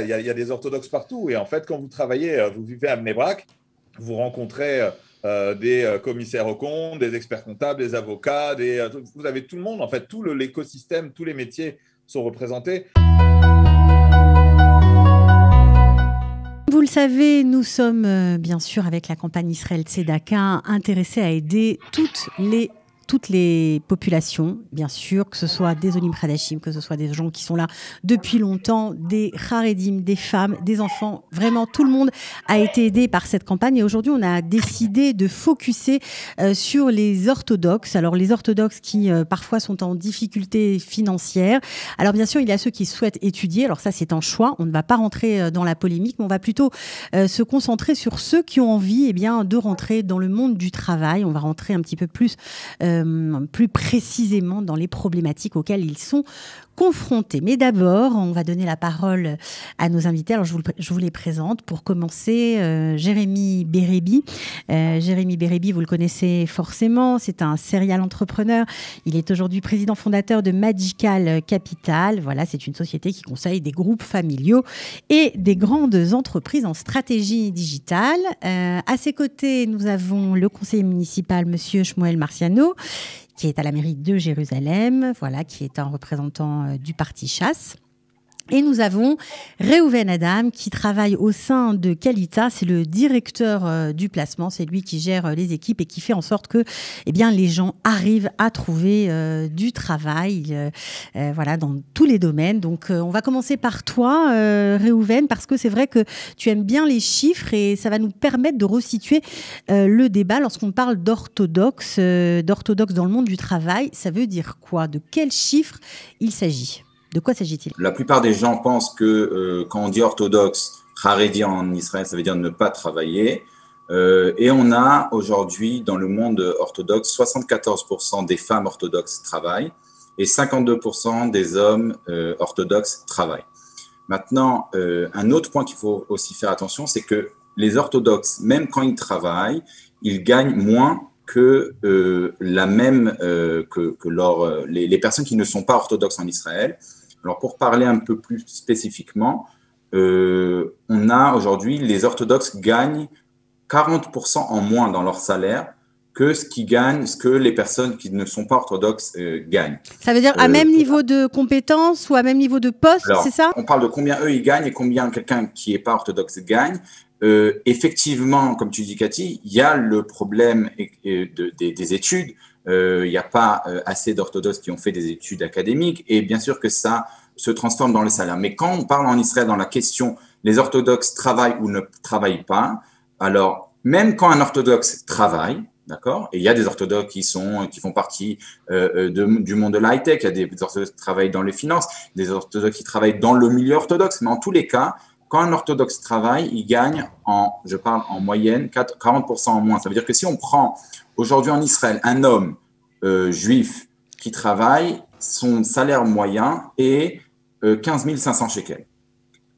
Il y, a, des orthodoxes partout. Et en fait, quand vous travaillez, vous vivez à Mnebrak, vous rencontrez euh, des commissaires aux comptes, des experts comptables, des avocats, vous avez tout le monde, en fait, tout l'écosystème, tous les métiers sont représentés. Vous le savez, nous sommes euh, bien sûr avec la campagne Israël Tzedaka intéressés à aider toutes les toutes les populations, bien sûr, que ce soit des Olim Khadashim, que ce soit des gens qui sont là depuis longtemps, des Haredim, des femmes, des enfants. Vraiment, tout le monde a été aidé par cette campagne. Et aujourd'hui, on a décidé de focuser euh, sur les orthodoxes. Alors, les orthodoxes qui euh, parfois sont en difficulté financière. Alors, bien sûr, il y a ceux qui souhaitent étudier. Alors, ça, c'est un choix. On ne va pas rentrer euh, dans la polémique, mais on va plutôt se concentrer sur ceux qui ont envie eh bien, de rentrer dans le monde du travail. On va rentrer un petit peu plus euh, plus précisément dans les problématiques auxquelles ils sont Mais d'abord, on va donner la parole à nos invités. Alors, je vous, les présente. Pour commencer, euh, Jérémy Bérébi. Euh, Jérémy Bérébi, vous le connaissez forcément. C'est un serial entrepreneur. Il est aujourd'hui président fondateur de Magical Capital. Voilà, c'est une société qui conseille des groupes familiaux et des grandes entreprises en stratégie digitale. à ses côtés, nous avons le conseiller municipal, Monsieur Shmuel Marciano qui est à la mairie de Jérusalem, voilà, qui est un représentant euh, du parti Chasse. Et nous avons Réhouven Adam qui travaille au sein de Qualita, c'est le directeur euh, du placement, c'est lui qui gère euh, les équipes et qui fait en sorte que eh bien, les gens arrivent à trouver euh, du travail voilà, dans tous les domaines. Donc on va commencer par toi, Réhouven, parce que c'est vrai que tu aimes bien les chiffres et ça va nous permettre de resituer le débat lorsqu'on parle d'orthodoxe, d'orthodoxe dans le monde du travail. Ça veut dire quoi? De quels chiffres il s'agit? De quoi s'agit-il? La plupart des gens pensent que euh, quand on dit orthodoxe, Haredi en Israël, ça veut dire ne pas travailler. Euh, et on a aujourd'hui dans le monde orthodoxe, 74% des femmes orthodoxes travaillent et 52% des hommes euh, orthodoxes travaillent. Maintenant, un autre point qu'il faut aussi faire attention, c'est que les orthodoxes, même quand ils travaillent, ils gagnent moins que la même que, que les, les, personnes qui ne sont pas orthodoxes en Israël. Alors pour parler un peu plus spécifiquement, euh, on a aujourd'hui, les orthodoxes gagnent 40% en moins dans leur salaire que ce qui gagnent, ce que les personnes qui ne sont pas orthodoxes euh, gagnent. Ça veut dire à euh, même niveau de compétence ou à même niveau de poste, c'est ça? On parle de combien eux ils gagnent et combien quelqu'un qui n'est pas orthodoxe gagne. effectivement, comme tu dis Cathy, il y a le problème des études. Euh, il n'y a pas euh, assez d'orthodoxes qui ont fait des études académiques et bien sûr que ça se transforme dans le salaire. Mais quand on parle en Israël dans la question les orthodoxes travaillent ou ne travaillent pas, alors même quand un orthodoxe travaille, D'accord Et il y a des orthodoxes qui, sont, qui font partie euh, du monde de l'high-tech, il y a des orthodoxes qui travaillent dans les finances, des orthodoxes qui travaillent dans le milieu orthodoxe, mais en tous les cas, quand un orthodoxe travaille, il gagne en, je parle en moyenne, 40% en moins. Ça veut dire que si on prend Aujourd'hui en Israël, un homme euh, juif qui travaille, son salaire moyen est 15 euh, 500 shekels.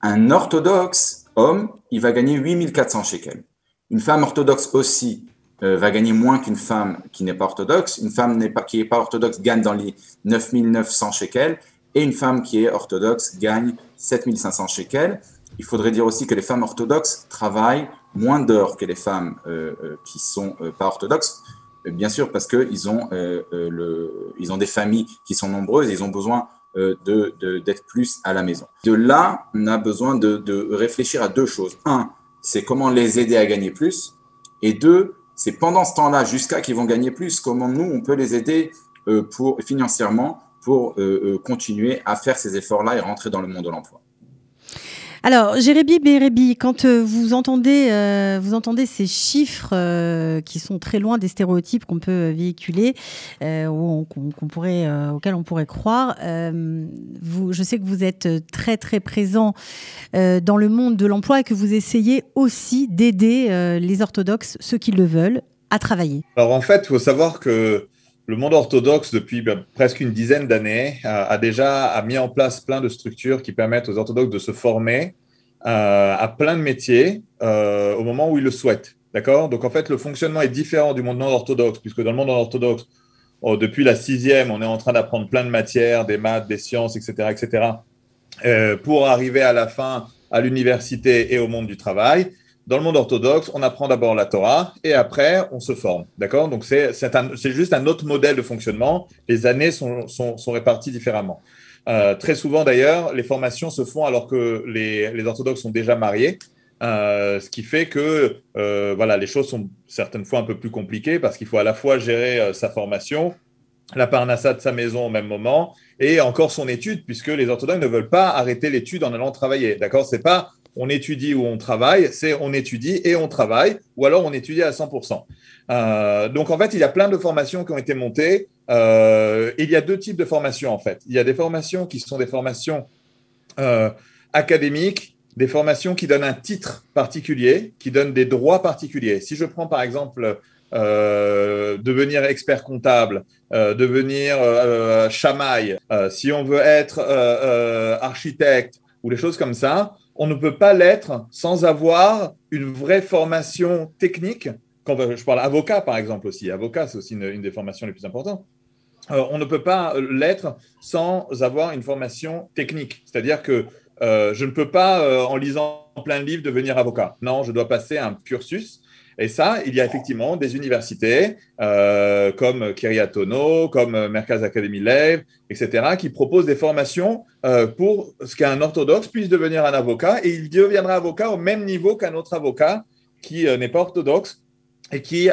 Un orthodoxe homme, il va gagner 8 400 shekels. Une femme orthodoxe aussi euh, va gagner moins qu'une femme qui n'est pas orthodoxe. Une femme qui n'est pas orthodoxe gagne dans les 9 900 shekels. Et une femme qui est orthodoxe gagne 7 500 shekels. Il faudrait dire aussi que les femmes orthodoxes travaillent moins d'heures que les femmes euh, euh qui sont euh, pas orthodoxes, bien sûr parce qu'ils ont, euh, le, ont des familles qui sont nombreuses, ils ont besoin de, d'être plus à la maison. De là, on a besoin de, de réfléchir à deux choses. Un, c'est comment les aider à gagner plus. Et deux, c'est pendant ce temps-là, jusqu'à qu'ils vont gagner plus, comment nous, on peut les aider pour, financièrement pour continuer à faire ces efforts-là et rentrer dans le monde de l'emploi. Alors, Jérémy Bérébi, quand euh, vous entendez, euh, vous entendez ces chiffres euh, qui sont très loin des stéréotypes qu'on peut véhiculer, ou qu'on pourrait, auxquels on pourrait croire, je sais que vous êtes très très présent dans le monde de l'emploi et que vous essayez aussi d'aider les orthodoxes, ceux qui le veulent, à travailler. Alors en fait, il faut savoir que le monde orthodoxe, depuis ben, presque une dizaine d'années, a, déjà a mis en place plein de structures qui permettent aux orthodoxes de se former euh, à plein de métiers euh, au moment où ils le souhaitent. D'accord? Donc, en fait, le fonctionnement est différent du monde non orthodoxe, puisque dans le monde non orthodoxe, oh, depuis la sixième, on est en train d'apprendre plein de matières, des maths, des sciences, etc., etc., euh, pour arriver à la fin à l'université et au monde du travail. Dans le monde orthodoxe, on apprend d'abord la Torah et après, on se forme. D'accord? Donc, c'est juste un autre modèle de fonctionnement. Les années sont, réparties différemment. Euh, très souvent, d'ailleurs, les formations se font alors que les, orthodoxes sont déjà mariés. Euh, ce qui fait que euh, voilà, les choses sont certaines fois un peu plus compliquées parce qu'il faut à la fois gérer sa formation, la parnassa de sa maison au même moment et encore son étude, puisque les orthodoxes ne veulent pas arrêter l'étude en allant travailler. D'accord? C'est pas on étudie ou on travaille, c'est on étudie et on travaille, ou alors on étudie à 100%. Euh, donc en fait, il y a plein de formations qui ont été montées. Euh, il y a deux types de formations en fait. Il y a des formations qui sont des formations euh, académiques, des formations qui donnent un titre particulier, qui donnent des droits particuliers. Si je prends par exemple devenir expert comptable, devenir euh, chamaille, si on veut être architecte ou des choses comme ça, on ne peut pas l'être sans avoir une vraie formation technique. Quand je parle avocat, par exemple, aussi. Avocat, c'est aussi une, des formations les plus importantes. on ne peut pas l'être sans avoir une formation technique. C'est-à-dire que je ne peux pas, en lisant plein de livres, devenir avocat. Non, je dois passer un cursus et ça, il y a effectivement des universités euh, comme Kiriatono, comme Merkaz Academy Lev, etc., qui proposent des formations euh, pour ce qu'un orthodoxe puisse devenir un avocat. Et il deviendra avocat au même niveau qu'un autre avocat qui euh, n'est pas orthodoxe et qui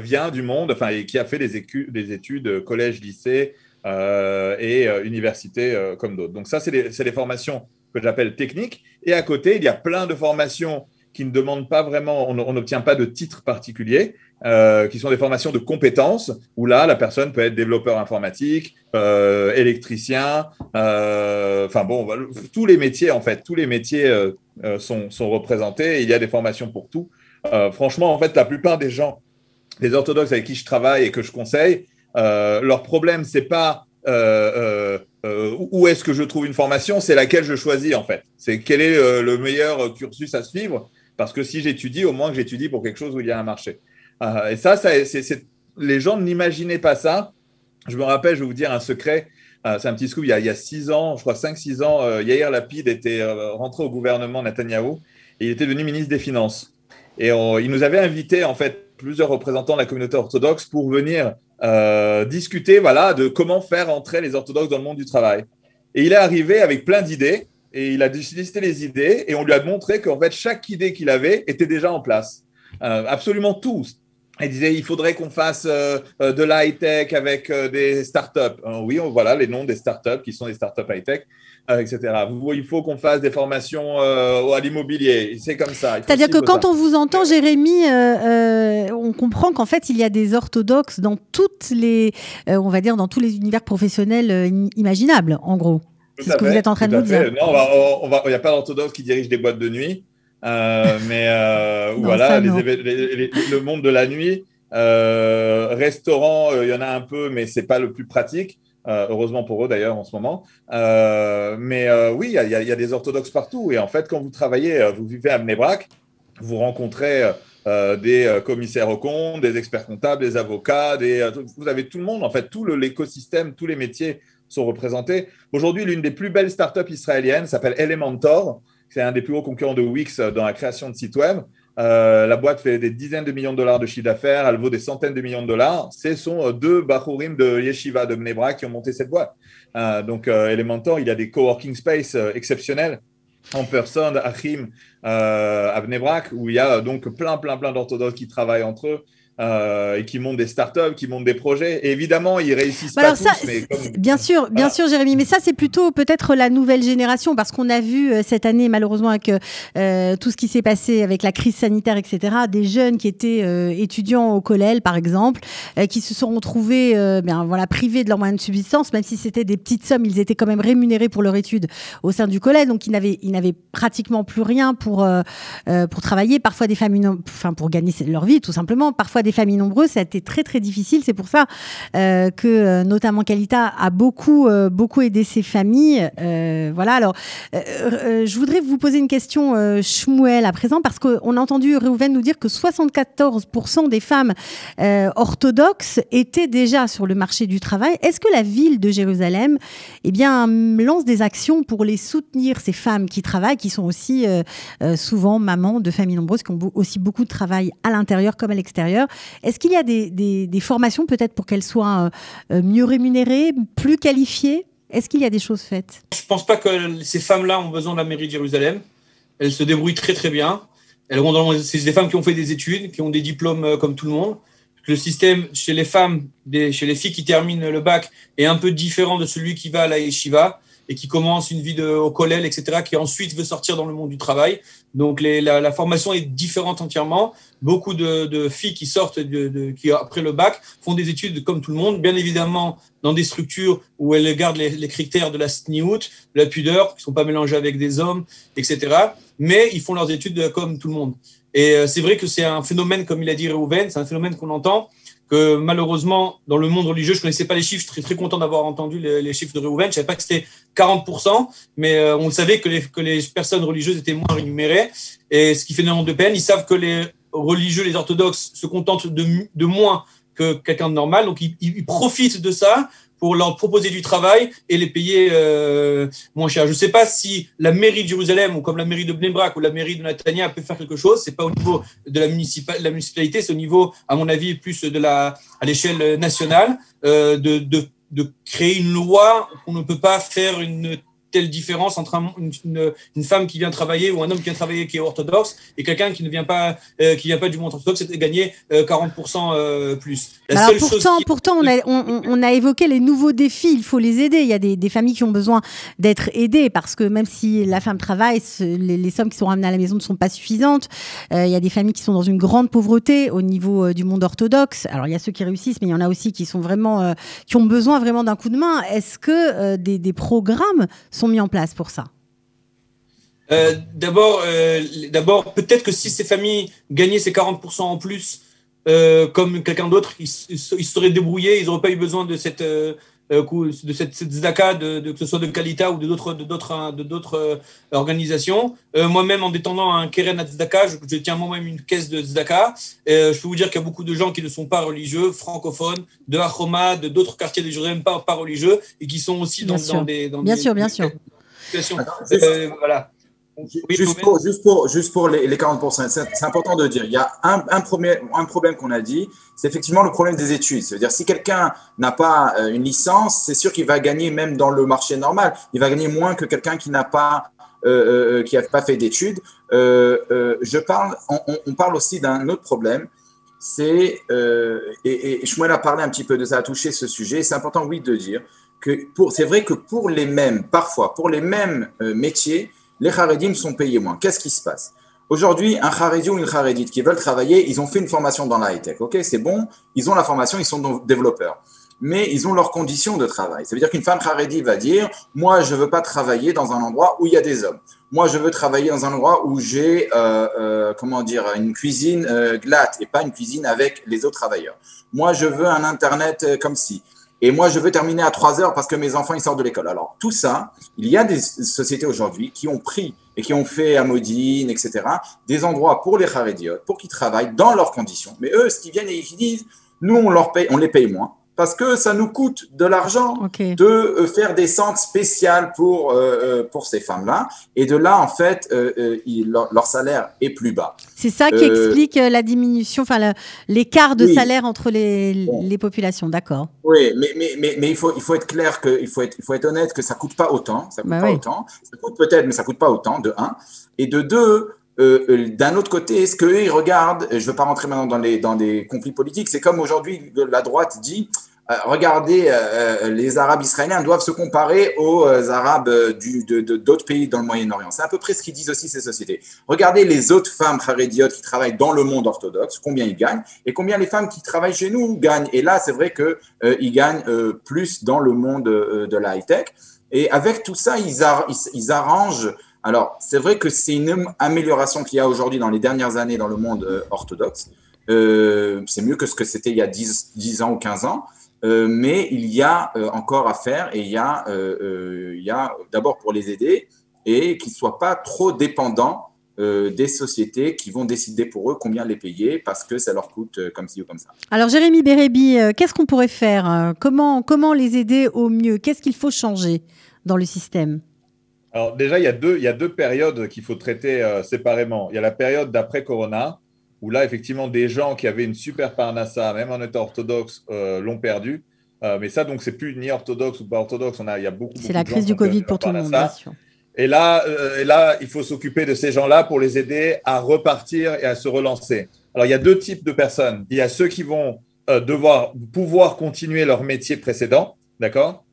vient du monde, enfin, et qui a fait des, des études collège, lycée et université comme d'autres. Donc ça, c'est des formations que j'appelle techniques. Et à côté, il y a plein de formations qui ne demandent pas vraiment, on n'obtient pas de titre particulier, euh, qui sont des formations de compétences, où là, la personne peut être développeur informatique, euh, électricien, euh, enfin bon, tous les métiers, en fait, tous les métiers sont, sont, représentés, il y a des formations pour tout. franchement, en fait, la plupart des gens, des orthodoxes avec qui je travaille et que je conseille, leur problème, c'est pas où est-ce que je trouve une formation, c'est laquelle je choisis, en fait. C'est quel est le meilleur cursus à suivre parce que si j'étudie, au moins que j'étudie pour quelque chose où il y a un marché. Euh, et ça, les gens n'imaginaient pas ça. Je me rappelle, je vais vous dire un secret. Euh, c'est un petit scoop. Il y, a, six ans, je crois cinq, six ans, euh, Yair Lapid était rentré au gouvernement Netanyahou et il était devenu ministre des Finances. Et il nous avait invité, en fait, plusieurs représentants de la communauté orthodoxe pour venir discuter voilà, de comment faire entrer les orthodoxes dans le monde du travail. Et il est arrivé avec plein d'idées et il a listé les idées et on lui a montré qu'en fait, chaque idée qu'il avait était déjà en place. Euh, absolument tout. Il disait il faudrait qu'on fasse euh, euh, de l'high-tech avec des startups. oui, voilà les noms des startups qui sont des startups high-tech, etc. Il faut qu'on fasse des formations à l'immobilier. C'est comme ça. C'est-à-dire que quand on vous entend, Jérémy, on comprend qu'en fait, il y a des orthodoxes dans toutes les, on va dire, dans tous les univers professionnels imaginables, en gros. C'est ce que vous êtes en train de nous dire. Non, il n'y a pas d'orthodoxe qui dirige des boîtes de nuit. Euh, mais euh, voilà, le monde de la nuit, euh, restaurant, il y en a un peu, mais c'est pas le plus pratique. heureusement pour eux d'ailleurs en ce moment. mais oui, il y, a des orthodoxes partout. Et en fait, quand vous travaillez, vous vivez à Mnebrak, vous rencontrez des commissaires au compte, des experts comptables, des avocats, des, vous avez tout le monde, en fait, tout l'écosystème, tous les métiers sont représentés. Aujourd'hui, l'une des plus belles startups israéliennes s'appelle Elementor. C'est un des plus gros concurrents de Wix dans la création de sites web. Euh, la boîte fait des dizaines de millions de dollars de chiffre d'affaires, elle vaut des centaines de millions de dollars. Ce sont euh, deux Bachurim de Yeshiva de Mnebra qui ont monté cette boîte. Euh, donc, Elementor, il a des coworking space exceptionnels en personne, à Achim, à Bnebrak, où il y a donc plein, plein, plein d'orthodoxes qui travaillent entre eux. Euh, et qui montent des startups, qui montent des projets. Et évidemment, ils réussissent bah pas tous, mais Bien sûr, bien sûr, Jérémy. Mais ça, c'est plutôt peut-être la nouvelle génération, parce qu'on a vu euh, cette année, malheureusement, avec euh, tout ce qui s'est passé avec la crise sanitaire, etc., des jeunes qui étaient étudiants au collège, par exemple, qui se sont retrouvés bien, voilà, privés de leur moyen de subsistance, même si c'était des petites sommes, ils étaient quand même rémunérés pour leur étude au sein du collège, donc ils n'avaient, ils n'avaient pratiquement plus rien pour, pour travailler, parfois des familles, enfin, pour gagner leur vie, tout simplement, parfois des familles nombreuses, ça a été très très difficile. C'est pour ça que notamment Kalita a beaucoup beaucoup aidé ces familles. voilà. Alors, je voudrais vous poser une question, Shmuel, à présent, parce qu'on a entendu Reuven nous dire que 74% des femmes orthodoxes étaient déjà sur le marché du travail. Est-ce que la ville de Jérusalem, eh bien, lance des actions pour les soutenir ces femmes qui travaillent, qui sont aussi souvent mamans de familles nombreuses, qui ont aussi beaucoup de travail à l'intérieur comme à l'extérieur? Est-ce qu'il y a des, formations peut-être pour qu'elles soient euh, mieux rémunérées, plus qualifiées? Est-ce qu'il y a des choses faites? Je ne pense pas que ces femmes-là ont besoin de la mairie de Jérusalem. Elles se débrouillent très très bien. Elles c'est des femmes qui ont fait des études, qui ont des diplômes euh, comme tout le monde. Le système chez les femmes, chez les filles qui terminent le bac, est un peu différent de celui qui va à la yeshiva et qui commence une vie de, au collège, etc., qui ensuite veut sortir dans le monde du travail. Donc les, la, la, formation est différente entièrement. Beaucoup de, de filles qui sortent, de, de, qui après le bac, font des études comme tout le monde, bien évidemment dans des structures où elles gardent les, les critères de la sniout, de la pudeur, qui sont pas mélangés avec des hommes, etc. Mais ils font leurs études comme tout le monde. Et euh, c'est vrai que c'est un phénomène, comme il a dit Reuven, c'est un phénomène qu'on entend malheureusement, dans le monde religieux, je connaissais pas les chiffres. Je suis très, content d'avoir entendu les, chiffres de Reuven. Je savais pas que c'était 40%, mais euh, on savait que les, personnes religieuses étaient moins rémunérées. Et ce qui fait énormément de peine. Ils savent que les religieux, les orthodoxes, se contentent de, moins que quelqu'un de normal. Donc, ils profitent de ça pour leur proposer du travail et les payer euh, moins cher. Je ne sais pas si la mairie de Jérusalem ou comme la mairie de Bnebrak ou la mairie de Netanya peut faire quelque chose. C'est pas au niveau de la, la municipalité, c'est au niveau, à mon avis, plus de la à l'échelle nationale euh, de, de, de créer une loi qu'on ne peut pas faire une telle différence entre une, femme qui vient travailler ou un homme qui vient travailler qui est orthodoxe et quelqu'un qui ne vient pas, euh, qui vient pas du monde orthodoxe, c'est de gagner 40% euh, euh, plus. La seule pourtant, pourtant on, a, on, a, évoqué les nouveaux défis, il faut les aider. Il y a des, familles qui ont besoin d'être aidées parce que même si la femme travaille, les, sommes qui sont ramenées à la maison ne sont pas suffisantes. il y a des familles qui sont dans une grande pauvreté au niveau du monde orthodoxe. Alors il y a ceux qui réussissent, mais il y en a aussi qui sont vraiment, qui ont besoin vraiment d'un coup de main. Est-ce que des, des programmes sont mis en place pour ça euh, D'abord, euh, d'abord peut-être que si ces familles gagnaient ces 40% en plus, euh, comme quelqu'un d'autre, ils, ils, seraient débrouillés, ils n'auraient pas eu besoin de cette, de cette, cette zaka, de, que ce soit de Kalita ou de d'autres, de d'autres, de d'autres organisations. moi-même, en détendant un keren à tzedaka, je, je tiens moi-même une caisse de tzedaka. je peux vous dire qu'il y a beaucoup de gens qui ne sont pas religieux, francophones, de Achoma, de d'autres quartiers de Jérusalem pas, pas religieux, et qui sont aussi dans, dans des... Dans bien sûr, bien sûr. Euh, voilà. Juste, pour, juste, pour, juste pour les, les 40%, c'est important de dire, il y a un, un, premier, un problème qu'on a dit, c'est effectivement le problème des études. C'est-à-dire, si quelqu'un n'a pas euh, une licence, c'est sûr qu'il va gagner même dans le marché normal, il va gagner moins que quelqu'un qui n'a pas, euh, qui n'a pas fait d'études. je parle, on, on, parle aussi d'un autre problème, c'est, et, et Shmuel a parlé un petit peu de ça, a touché ce sujet, c'est important, oui, de dire que pour, c'est vrai que pour les mêmes, parfois, pour les mêmes métiers, les Haredim sont payés moins. Qu'est-ce qui se passe? Aujourd'hui, un Haredi ou une Haredite qui veulent travailler, ils ont fait une formation dans la high-tech. Ok, c'est bon, ils ont la formation, ils sont développeurs. Mais ils ont leurs conditions de travail. Ça veut dire qu'une femme Haredi va dire Moi, je veux pas travailler dans un endroit où il y a des hommes. Moi, je veux travailler dans un endroit où j'ai, euh, euh, comment dire, une cuisine euh, glatte et pas une cuisine avec les autres travailleurs. Moi, je veux un Internet comme si. Et moi, je veux terminer à 3 heures parce que mes enfants, ils sortent de l'école. Alors, tout ça, il y a des sociétés aujourd'hui qui ont pris et qui ont fait à Modine, etc., des endroits pour les Harediotes, pour qu'ils travaillent dans leurs conditions. Mais eux, ce qu'ils viennent et ils disent, nous, on, leur paye, on les paye moins parce que ça nous coûte de l'argent de euh, faire des centres spéciales pour, euh, euh, pour ces femmes-là. Et de là, en fait, leur, salaire est plus bas. C'est ça qui explique la diminution, enfin l'écart de salaire entre les, les populations, d'accord Oui, mais, mais, mais, mais, il, faut, il faut être clair, que, il, faut être, il faut être honnête que ça ne coûte pas autant. Ça coûte bah pas autant. Ça coûte peut-être, mais ça ne coûte pas autant, de un. Et de deux, d'un autre côté, ce qu'eux, ils regardent, je ne veux pas rentrer maintenant dans, les, des conflits politiques, c'est comme aujourd'hui la droite dit, euh, regardez, euh, euh, les Arabes israéliens doivent se comparer aux Arabes d'autres pays dans le Moyen-Orient. C'est à peu près ce qu'ils disent aussi ces sociétés. Regardez les autres femmes harédiotes qui travaillent dans le monde orthodoxe, combien ils gagnent, et combien les femmes qui travaillent chez nous gagnent. Et là, c'est vrai qu'ils ils gagnent plus dans le monde de la high-tech. Et avec tout ça, ils, arrangent. Alors, c'est vrai que c'est une amélioration qu'il y a aujourd'hui dans les dernières années dans le monde orthodoxe. c'est mieux que ce que c'était il y a 10, 10, ans ou 15 ans. mais il y a encore à faire et il y a, a d'abord pour les aider et qu'ils ne soient pas trop dépendants euh, des sociétés qui vont décider pour eux combien les payer parce que ça leur coûte euh, comme ci ou comme ça. Alors Jérémy Bérébi, euh, qu'est-ce qu'on pourrait faire comment, comment les aider au mieux? Qu'est-ce qu'il faut changer dans le système? Alors déjà, il y a deux, il y a deux périodes qu'il faut traiter séparément. Il y a la période d'après-Corona, où là, effectivement, des gens qui avaient une super parnassa, même en état orthodoxe, l'ont perdu. mais ça, donc, c'est plus ni orthodoxe ou pas orthodoxe. On a, il y a beaucoup. C'est la crise du Covid pour tout le monde, bien sûr. Et là, euh, et là, il faut s'occuper de ces gens-là pour les aider à repartir et à se relancer. Alors, il y a deux types de personnes. Il y a ceux qui vont euh, devoir pouvoir continuer leur métier précédent, d'accord?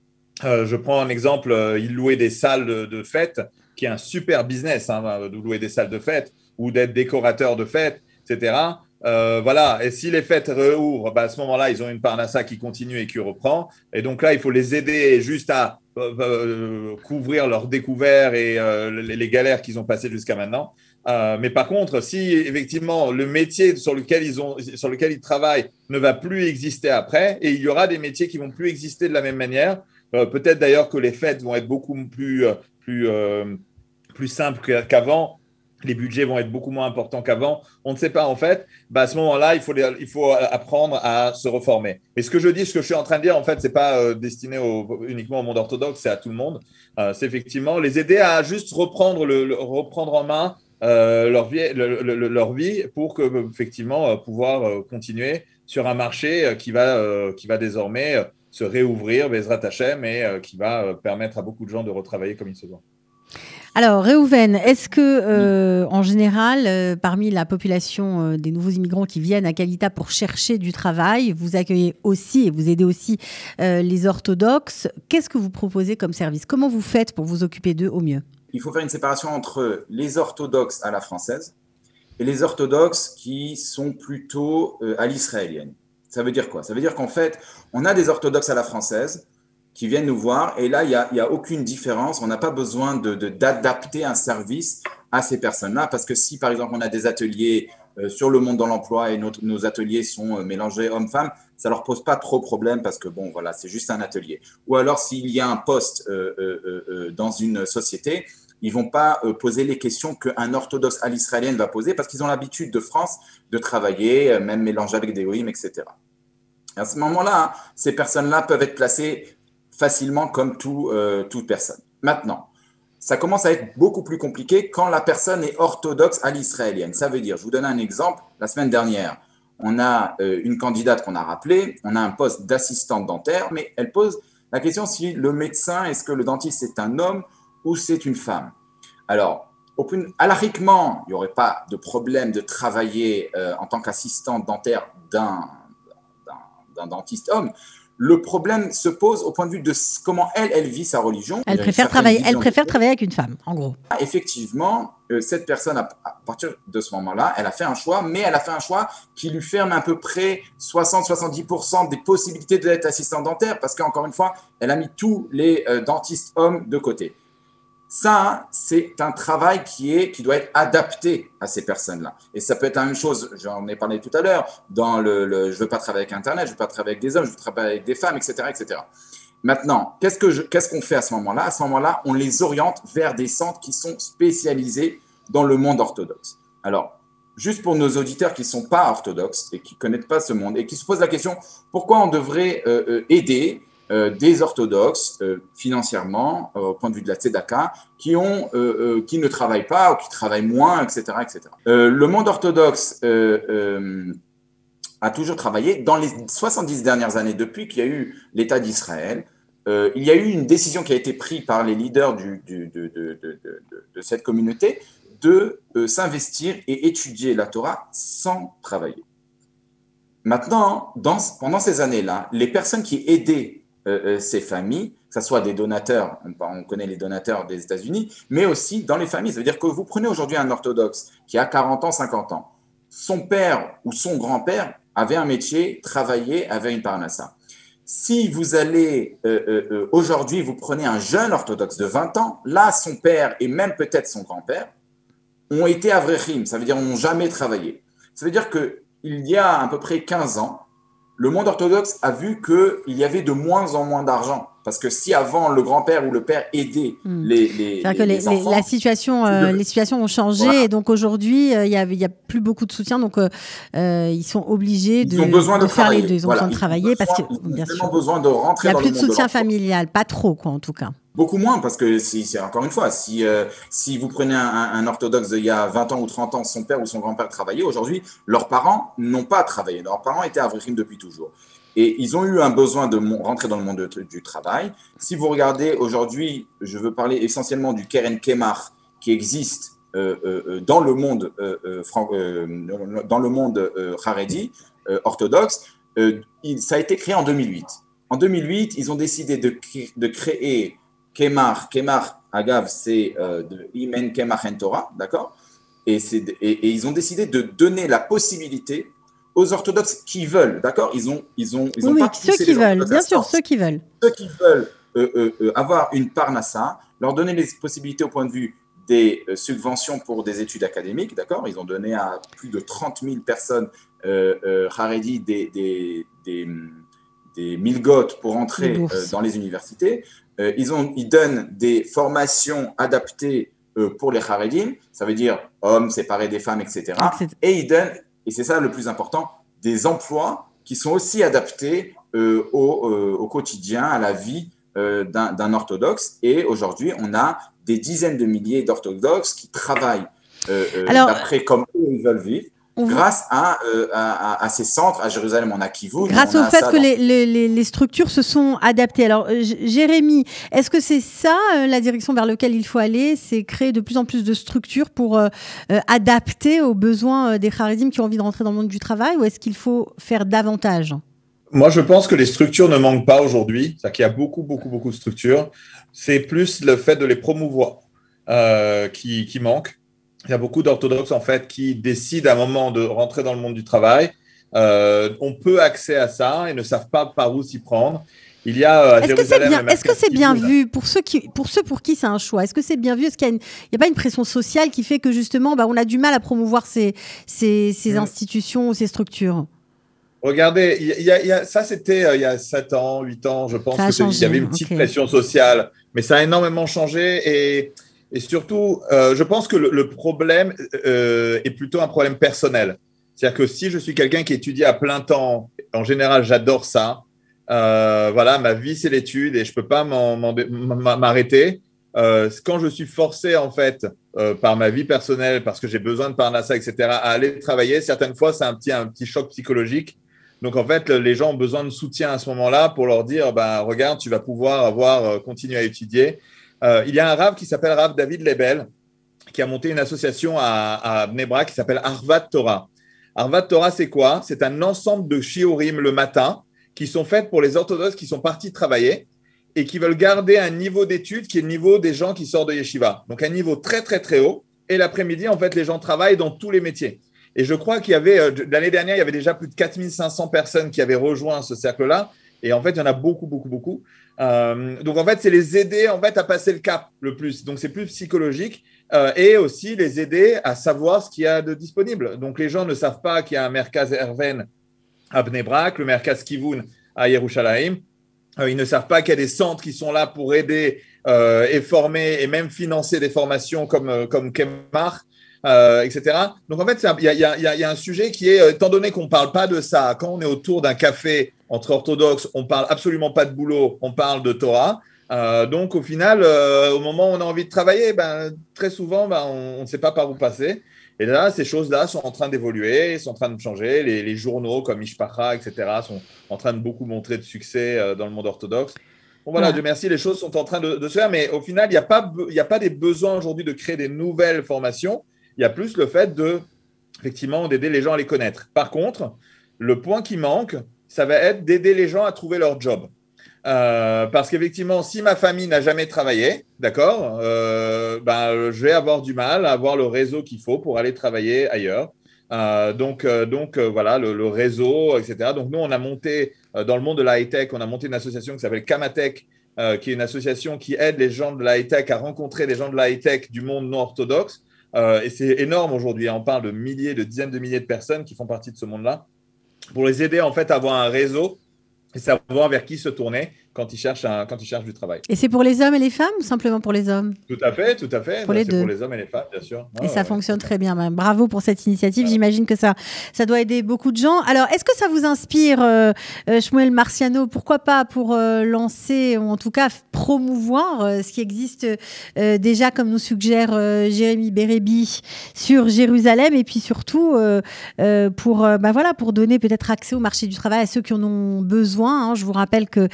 Euh, Je prends un exemple, ils louaient des salles de, de, fête, qui est un super business, hein, de louer des salles de fête ou d'être décorateur de fête, etc. Euh, voilà, et si les fêtes réouvrent, bah, à ce moment-là, ils ont une parnassa qui continue et qui reprend. Et donc là, il faut les aider juste à euh, euh, couvrir leurs découvertes et les, galères qu'ils ont passées jusqu'à maintenant. mais par contre, si effectivement le métier sur lequel, ils ont, sur lequel ils travaillent ne va plus exister après, et il y aura des métiers qui vont plus exister de la même manière, peut-être d'ailleurs que les fêtes vont être beaucoup plus, plus, plus simples qu'avant, les budgets vont être beaucoup moins importants qu'avant. On ne sait pas en fait. Bah, à ce moment-là, il faut, il faut apprendre à se reformer. Et ce que je dis, ce que je suis en train de dire, en fait, c'est pas euh, destiné uniquement au monde orthodoxe, c'est à tout le monde. Euh, c'est effectivement les aider à juste reprendre, le, reprendre en main euh, leur, vie, leur vie pour que, effectivement, pouvoir continuer sur un marché qui va, qui va désormais se réouvrir, Bezrat Hachem, et qui va permettre à beaucoup de gens de retravailler comme il se doit. Alors, Réhouven, est-ce que, euh, en général, euh, parmi la population euh, des nouveaux immigrants qui viennent à Calita pour chercher du travail, vous accueillez aussi et vous aidez aussi les orthodoxes Qu'est-ce que vous proposez comme service? Comment vous faites pour vous occuper d'eux au mieux? Il faut faire une séparation entre les orthodoxes à la française et les orthodoxes qui sont plutôt à l'israélienne. Ça veut dire quoi? Ça veut dire qu'en fait, on a des orthodoxes à la française qui viennent nous voir. Et là, il n'y a, aucune différence. On n'a pas besoin d'adapter de, un service à ces personnes-là. Parce que si, par exemple, on a des ateliers euh, sur le monde dans l'emploi et nos ateliers sont euh, mélangés hommes-femmes, ça leur pose pas trop de problème parce que, bon, voilà, c'est juste un atelier. Ou alors, s'il y a un poste euh, dans une société, ils vont pas poser les questions qu'un orthodoxe à l'israélienne va poser parce qu'ils ont l'habitude de France de travailler, même mélanger avec des OIM, etc. À ce moment-là, ces personnes-là peuvent être placées facilement comme tout, euh, toute personne. Maintenant, ça commence à être beaucoup plus compliqué quand la personne est orthodoxe à l'israélienne. Ça veut dire, je vous donne un exemple, la semaine dernière, on a euh, une candidate qu'on a rappelée, on a un poste d'assistante dentaire, mais elle pose la question si le médecin, est-ce que le dentiste est un homme ou c'est une femme Alors, alariquement, il n'y aurait pas de problème de travailler euh, en tant qu'assistante dentaire d'un dentiste homme. Le problème se pose au point de vue de comment elle, elle vit sa religion. Elle préfère, travailler, elle préfère travailler avec une femme, en gros. Ah, effectivement, euh, cette personne, à, partir de ce moment-là, elle a fait un choix, mais elle a fait un choix qui lui ferme à peu près 60-70% des possibilités d'être assistante dentaire, parce qu'encore une fois, elle a mis tous les euh, dentistes hommes de côté. Ça, c'est un travail qui, est, qui doit être adapté à ces personnes-là. Et ça peut être la même chose, j'en ai parlé tout à l'heure, dans le, je ne veux pas travailler avec Internet, je ne veux pas travailler avec des hommes, je veux travailler avec des femmes, etc. etc. Maintenant, qu'est-ce qu'on qu'est-ce qu'on fait à ce moment-là? À ce moment-là, on les oriente vers des centres qui sont spécialisés dans le monde orthodoxe. Alors, juste pour nos auditeurs qui ne sont pas orthodoxes et qui ne connaissent pas ce monde et qui se posent la question, pourquoi on devrait euh, euh, aider euh, des orthodoxes euh, financièrement, euh, au point de vue de la tzedaka, qui, ont, qui ne travaillent pas ou qui travaillent moins, etc. etc. le monde orthodoxe a toujours travaillé. Dans les 70 dernières années, depuis qu'il y a eu l'État d'Israël, il y a eu une décision qui a été prise par les leaders de, de, de, de, cette communauté de s'investir et étudier la Torah sans travailler. Maintenant, dans, pendant ces années-là, les personnes qui aidaient ces familles, que ce soit des donateurs, on connaît les donateurs des États-Unis, mais aussi dans les familles. C'est-à-dire que vous prenez aujourd'hui un orthodoxe qui a 40 ans, 50 ans. Son père ou son grand-père avait un métier, travaillait, avait une parnassa. Si vous allez euh, aujourd'hui, vous prenez un jeune orthodoxe de 20 ans, là, son père et même peut-être son grand-père ont été avrechim, ça veut dire n'ont jamais travaillé. Ça veut dire que il y a à peu près 15 ans, le monde orthodoxe a vu qu'il y avait de moins en moins d'argent. Parce que si avant le grand-père ou le père aidait hmm. les, les, que les, enfants, la situation, euh, les situations ont changé et donc aujourd'hui euh, il n'y a, a, plus beaucoup de soutien donc euh, ils sont obligés de, de, faire les deux. Ils ont besoin de travailler parce que bien sûr, besoin de rentrer. Il n'y a plus de soutien familial, pas trop quoi en tout cas. Beaucoup moins, parce que c'est encore une fois, si, euh, si vous prenez un, orthodoxe d'il y a 20 ans ou 30 ans, son père ou son grand-père travaillaient, aujourd'hui, leurs parents n'ont pas travaillé. Leurs parents étaient avrichim depuis toujours. Et ils ont eu un besoin de rentrer dans le monde du travail. Si vous regardez aujourd'hui, je veux parler essentiellement du Keren Kemar qui existe euh, euh, dans le monde, dans le monde Haredi, orthodoxe, ça a été créé en 2008. En 2008, ils ont décidé de créer Kemar, Kemar, Agav, c'est euh, de Imen Kemar en Torah, d'accord? Et, et, ils ont décidé de donner la possibilité aux orthodoxes qui veulent, d'accord? Ils ont, ils ont, ils ont oui, ceux qui veulent, bien sûr, ceux qui veulent. Ceux qui veulent euh, euh, avoir une parnassa, leur donner les possibilités au point de vue des subventions pour des études académiques, d'accord? Ils ont donné à plus de 30 000 personnes euh, Haredi des, des, des, des milgotes pour entrer dans les universités. Euh, ils, ont, ils donnent des formations adaptées euh, pour les Haredim, ça veut dire hommes séparés des femmes, etc. Et ils donnent, et c'est ça le plus important, des emplois qui sont aussi adaptés euh, au, quotidien, à la vie d'un orthodoxe. Et aujourd'hui, on a des dizaines de milliers d'orthodoxes qui travaillent d'après comme eux ils veulent vivre grâce euh, à, à, ces centres à Jérusalem, on a Kivu. Grâce au fait que les, les, structures se sont adaptées. Alors, euh, Jérémy, est-ce que c'est ça euh, la direction vers laquelle il faut aller? C'est créer de plus en plus de structures pour adapter aux besoins des Haredim qui ont envie de rentrer dans le monde du travail ou est-ce qu'il faut faire davantage? Moi, je pense que les structures ne manquent pas aujourd'hui. C'est-à-dire qu'il y a beaucoup, beaucoup, beaucoup de structures. C'est plus le fait de les promouvoir qui, qui manque. Il y a beaucoup d'orthodoxes en fait qui décident à un moment de rentrer dans le monde du travail. Euh, ont peu accès à ça et ne savent pas par où s'y prendre. Il y a euh, Est-ce que c'est bien, est-ce que c'est bien vu pour ceux qui, pour ceux pour qui c'est un choix? Est-ce que c'est bien vu? Est-ce qu'il n'y a, pas une pression sociale qui fait que justement, bah, on a du mal à promouvoir ces, ces, ces mm. institutions ou ces structures? Regardez, il y a, ça c'était euh, il y a 7 ans, 8 ans, je pense qu'il y avait une petite pression sociale, mais ça a énormément changé et et surtout, euh, je pense que le, problème euh, est plutôt un problème personnel. C'est-à-dire que si je suis quelqu'un qui étudie à plein temps, en général, j'adore ça. Euh, voilà, ma vie, c'est l'étude et je peux pas m'arrêter. quand je suis forcé, en fait, par ma vie personnelle, parce que j'ai besoin de Parnassa, etc., à aller travailler, certaines fois, c'est un petit, un petit choc psychologique. Donc, en fait, les gens ont besoin de soutien à ce moment-là pour leur dire, ben, regarde, tu vas pouvoir avoir, continuer à étudier. Euh, il y a un rave qui s'appelle Rav David Lebel, qui a monté une association à, à Bnebra qui s'appelle Arvat Torah. Arvat Torah, c'est quoi? C'est un ensemble de shiurim le matin qui sont faites pour les orthodoxes qui sont partis travailler et qui veulent garder un niveau d'études qui est le niveau des gens qui sortent de yeshiva. Donc un niveau très très très haut. Et l'après-midi, en fait, les gens travaillent dans tous les métiers. Et je crois qu'il y avait, euh, l'année dernière, il y avait déjà plus de 4500 personnes qui avaient rejoint ce cercle-là. Et en fait, il y en a beaucoup, beaucoup, beaucoup. Euh, donc en fait, c'est les aider en fait à passer le cap le plus. Donc c'est plus psychologique euh, et aussi les aider à savoir ce qu'il y a de disponible. Donc les gens ne savent pas qu'il y a un Merkaz Erven à Bnebrak, le Merkaz Kivun à Yerushalayim. Euh, ils ne savent pas qu'il y a des centres qui sont là pour aider et former et même financer des formations comme comme Kemar. etc. Donc en fait, il y, y, a, un sujet qui est, étant donné qu'on ne parle pas de ça, quand on est autour d'un café entre orthodoxes, on parle absolument pas de boulot, on parle de Torah. Euh, donc au final, euh, au moment où on a envie de travailler, ben, très souvent, ben, on ne sait pas par où passer. Et là, ces choses-là sont en train d'évoluer, sont en train de changer. Les, journaux comme Ishpacha, etc., sont en train de beaucoup montrer de succès euh, dans le monde orthodoxe. Bon, voilà, Dieu merci, les choses sont en train de, se faire, mais au final, il n'y a, pas, a pas des besoins aujourd'hui de créer des nouvelles formations. Il y a plus le fait de, effectivement, d'aider les gens à les connaître. Par contre, le point qui manque, ça va être d'aider les gens à trouver leur job. Euh, parce qu'effectivement, si ma famille n'a jamais travaillé, d'accord, euh, ben, je vais avoir du mal à avoir le réseau qu'il faut pour aller travailler ailleurs. Euh, donc, donc voilà, le, réseau, etc. Donc, nous, on a monté, dans le monde de la high-tech, on a monté une association qui s'appelle Kamatech, qui est une association qui aide les gens de la high-tech à rencontrer des gens de la high-tech du monde non orthodoxe et c'est énorme aujourd'hui. On parle de milliers, de dizaines de milliers de personnes qui font partie de ce monde-là pour les aider en fait à avoir un réseau et savoir vers qui se tourner quand ils cherchent, quand ils cherchent du travail. Et c'est pour les hommes et les femmes ou simplement pour les hommes? Tout à fait, tout à fait. Pour les deux. Pour les hommes et les femmes, bien sûr. et ça fonctionne très bien. Ben, bravo pour cette initiative. J'imagine que ça, ça doit aider beaucoup de gens. Alors, est-ce que ça vous inspire, euh, euh Shmuel Marciano? Pourquoi pas pour euh, lancer, ou en tout cas promouvoir euh, ce qui existe déjà, comme nous suggère Jérémy Bérébi, sur Jérusalem, et puis surtout pour, ben voilà, pour donner peut-être accès au marché du travail à ceux qui en ont besoin. Hein. Je vous rappelle que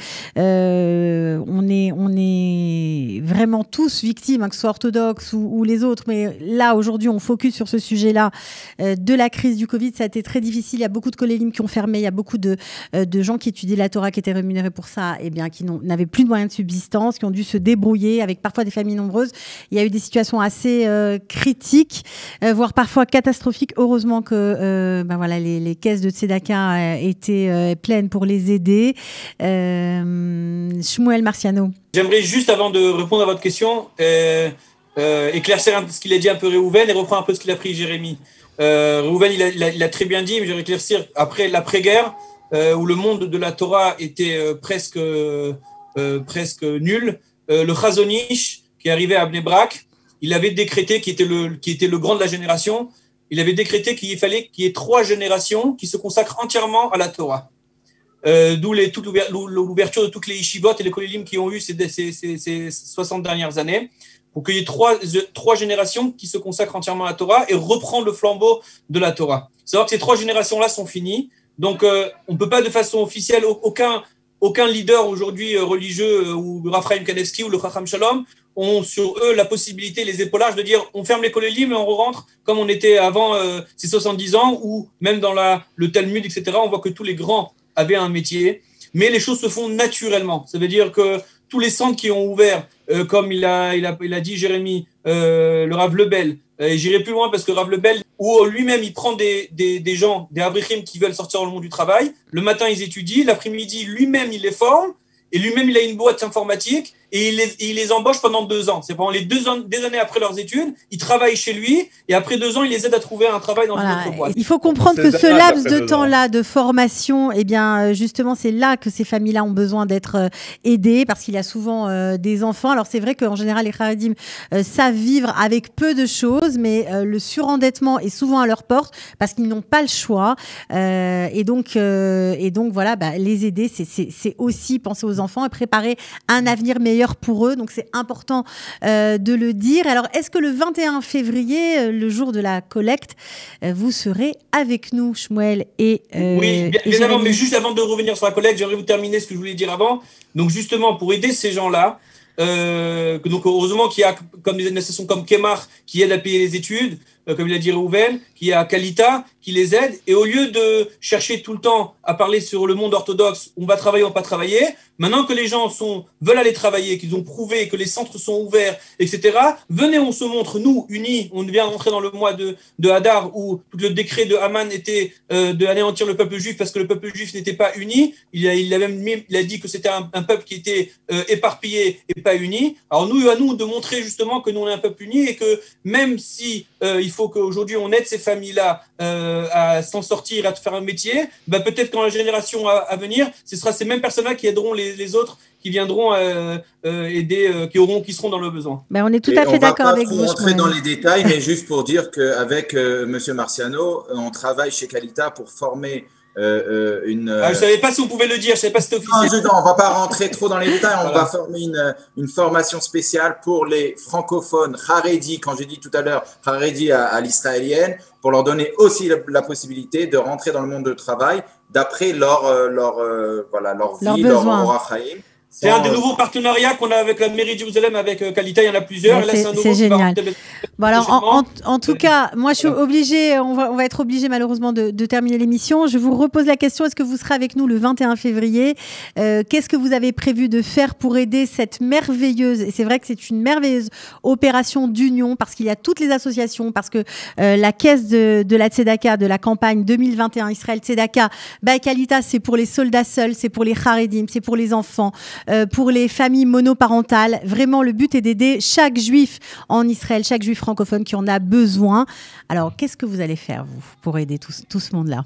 euh, on, est, on est vraiment tous victimes, hein, que ce soit orthodoxes ou, les autres. Mais là, aujourd'hui, on focus sur ce sujet-là euh, de la crise du Covid. Ça a été très difficile. Il y a beaucoup de collègues qui ont fermé. Il y a beaucoup de, euh, gens qui étudiaient la Torah, qui étaient rémunérés pour ça, et eh bien qui n'avaient plus de moyens de subsistance, qui ont dû se débrouiller avec parfois des familles nombreuses. Il y a eu des situations assez critiques, voire parfois catastrophiques. Heureusement que ben voilà, les, caisses de Tzedaka étaient pleines pour les aider. Shmuel Marciano. J'aimerais juste, avant de répondre à votre question, euh, euh, éclaircir ce qu'il a dit un peu Réhouven et reprendre un peu ce qu'il a pris Jérémy. Euh, il a, très bien dit, mais je vais éclaircir après l'après-guerre, euh, où le monde de la Torah était presque, presque nul. le Chazonish, qui arrivait à Bnebrak, il avait décrété, qui était, le, qui était le grand de la génération, il avait décrété qu'il fallait qu'il y ait trois générations qui se consacrent entièrement à la Torah. Euh, d'où l'ouverture de toutes les yeshivot et les kolélim qui ont eu ces, ces, ces, 60 dernières années, pour qu'il y ait trois, trois générations qui se consacrent entièrement à la Torah et reprendre le flambeau de la Torah. Savoir que ces trois générations-là sont finies, donc euh, on ne peut pas de façon officielle, aucun, aucun leader aujourd'hui euh, religieux, ou Raphaël Kanevski ou le Chacham Shalom, ont sur eux la possibilité, les épaulages de dire on ferme les kolélim et on rentre comme on était avant ces 70 ans, ou même dans la, le Talmud, etc. On voit que tous les grands avait un métier, mais les choses se font naturellement. Ça veut dire que tous les centres qui ont ouvert, euh, comme il a, il, a, il a dit Jérémy, euh, le Rav Lebel, euh, j'irai plus loin parce que Rav Lebel, où lui-même il prend des, des, des gens, des abrichim qui veulent sortir dans le monde du travail, le matin ils étudient, l'après-midi lui-même il les forme, et lui-même il a une boîte informatique, et il les, il les embauche pendant deux ans. C'est pendant les deux ans, des années après leurs études, il travaille chez lui et après deux ans, il les aide à trouver un travail dans une autre boîte. Il faut comprendre que ce laps de temps-là de formation, eh bien, euh, justement, c'est là que ces familles-là ont besoin d'être euh, aidées parce qu'il y a souvent euh, des enfants. Alors, c'est vrai qu'en général, les Kharidim savent vivre avec peu de choses, mais le surendettement est souvent à leur porte parce qu'ils n'ont pas le choix. et donc, et donc, voilà, bah, les aider, c'est aussi penser aux enfants et préparer un avenir meilleur pour eux. Donc c'est important euh, de le dire. Alors est-ce que le 21 février, euh, le jour de la collecte, euh, vous serez avec nous, Shmuel et Oui, bien, mais juste avant de revenir sur la collecte, j'aimerais vous terminer ce que je voulais dire avant. Donc justement, pour aider ces gens-là, donc heureusement qu'il y a comme des associations comme Kemar qui aident à payer les études, comme il a dit Rouven, qui a Kalita, qui les aide. Et au lieu de chercher tout le temps à parler sur le monde orthodoxe, on va travailler, on va pas travailler, maintenant que les gens sont, veulent aller travailler, qu'ils ont prouvé que les centres sont ouverts, etc., venez, on se montre, nous, unis, on vient rentrer dans le mois de, de Hadar où tout le décret de Haman était euh, le peuple juif parce que le peuple juif n'était pas uni. Il a, il a même il a dit que c'était un, peuple qui était euh, éparpillé et pas uni. Alors nous, à nous de montrer justement que nous, on est un peuple uni et que même si euh, il faut qu'aujourd'hui on aide ces familles-là euh, à s'en sortir, à faire un métier, bah, peut-être qu'en la génération à, venir, ce sera ces mêmes personnes-là qui aideront les, autres qui viendront euh, euh, aider, qui auront, qui seront dans le besoin. Ben, on est tout à fait d'accord avec vous. On rentrer dans les détails, mais juste pour dire qu'avec Monsieur Marciano, on travaille chez Calita pour former euh, une. Ah, je ne savais pas si on pouvait le dire, je ne savais pas si c'était officiel. Non, on ne va pas rentrer trop dans les détails. On va former une, une, formation spéciale pour les francophones Haredi, quand j'ai dit tout à l'heure Haredi à, à l'israélienne, pour leur donner aussi la, possibilité de rentrer dans le monde du travail d'après leur, euh, leur, euh, voilà, leur vie, leur, leur c'est un des nouveaux partenariats qu'on a avec la mairie de Jérusalem, avec euh, Qualité. Il y en a plusieurs. C'est génial. Bon, alors, en, en, tout cas, moi, je suis obligée, on va, on va être obligé malheureusement de, de terminer l'émission. Je vous repose la question est-ce que vous serez avec nous le 21 février? Euh, Qu'est-ce que vous avez prévu de faire pour aider cette merveilleuse, et c'est vrai que c'est une merveilleuse opération d'union parce qu'il y a toutes les associations, parce que euh, la caisse de, de, la Tzedaka, de la campagne 2021 Israël Tzedaka, bah, Kalita, c'est pour les soldats seuls, c'est pour les Haredim, c'est pour les enfants. Pour les familles monoparentales. Vraiment, le but est d'aider chaque juif en Israël, chaque juif francophone qui en a besoin. Alors, qu'est-ce que vous allez faire, vous, pour aider tout, ce monde-là?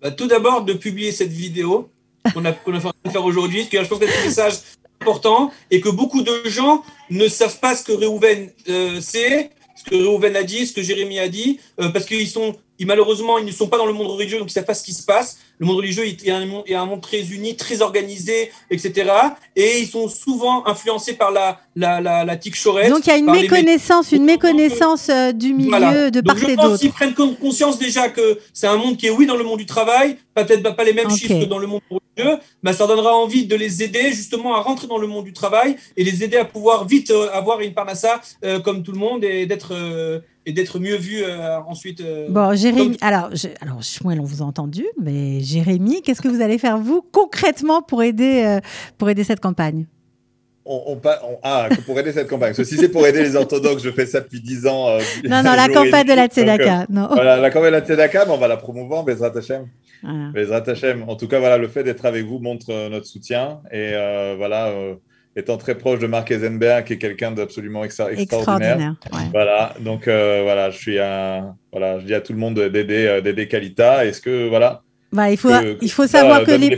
Bah, Tout d'abord, de publier cette vidéo qu'on a, qu a fait faire aujourd'hui, parce que je pense que c'est un message important et que beaucoup de gens ne savent pas ce que Réhouven euh, sait, ce que Réhouven a dit, ce que Jérémie a dit, euh, parce qu'ils sont, ils, malheureusement, ils ne sont pas dans le monde religieux, donc ils ne savent pas ce qui se passe. Le monde religieux est un monde, est un monde très uni, très organisé, etc. Et ils sont souvent influencés par la, la, la, la tic chorette. Donc il y a une méconnaissance, une méconnaissance euh, du milieu voilà. de part donc, je et pense d'autre. qu'ils prennent conscience déjà que c'est un monde qui est, oui, dans le monde du travail, peut-être pas les mêmes chiffres que dans le monde religieux, mais ça donnera envie de les aider justement à rentrer dans le monde du travail et les aider à pouvoir vite euh, avoir une parnassa euh, comme tout le monde et d'être euh, et d'être mieux vu euh, ensuite. euh, Bon, Jérémy, comme- alors, je, alors Shmuel, on vous a entendu, mais Jérémy, qu'est-ce que vous allez faire, vous, concrètement, pour aider, euh, pour aider cette campagne? On, on ah, pour aider cette campagne. Parce que si c'est pour aider les orthodoxes, je fais ça depuis 10 ans. euh, Non, non, la campagne de la Donc, euh, Tzedaka, non. Voilà, la campagne de la Tzedaka, mais on va la promouvoir, Bezrat Hashem. Voilà. Bezrat Hashem. En tout cas, voilà, le fait d'être avec vous montre euh, notre soutien. Et euh, voilà, euh, étant très proche de Mark Eisenberg, qui est quelqu'un d'absolument extra- extraordinaire. Extraordinaire. ouais. Voilà, donc euh, voilà, je suis un, voilà, je dis à tout le monde d'aider, euh, d'aider Kalita. Est-ce que voilà, Voilà, il faut, que- il faut ça savoir que les.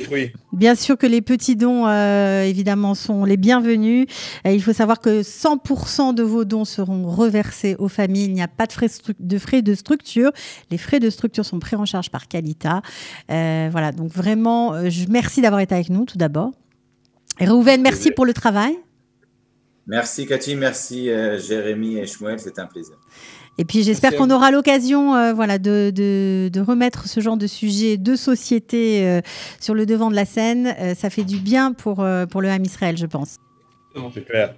Bien sûr que les petits dons, euh, évidemment, sont les bienvenus. Et il faut savoir que 100% de vos dons seront reversés aux familles. Il n'y a pas de frais, de frais de structure. Les frais de structure sont pris en charge par Calita. Euh, voilà, donc vraiment, je, merci d'avoir été avec nous tout d'abord. Et Rouven, merci pour le travail. Merci Cathy, merci euh, Jérémy et Shmuel, c'était un plaisir. Et puis j'espère qu'on aura l'occasion euh, voilà, de, de, de remettre ce genre de sujet de société euh, sur le devant de la scène. Euh, ça fait du bien pour, euh, pour le Ham Israël, je pense. C'est clair.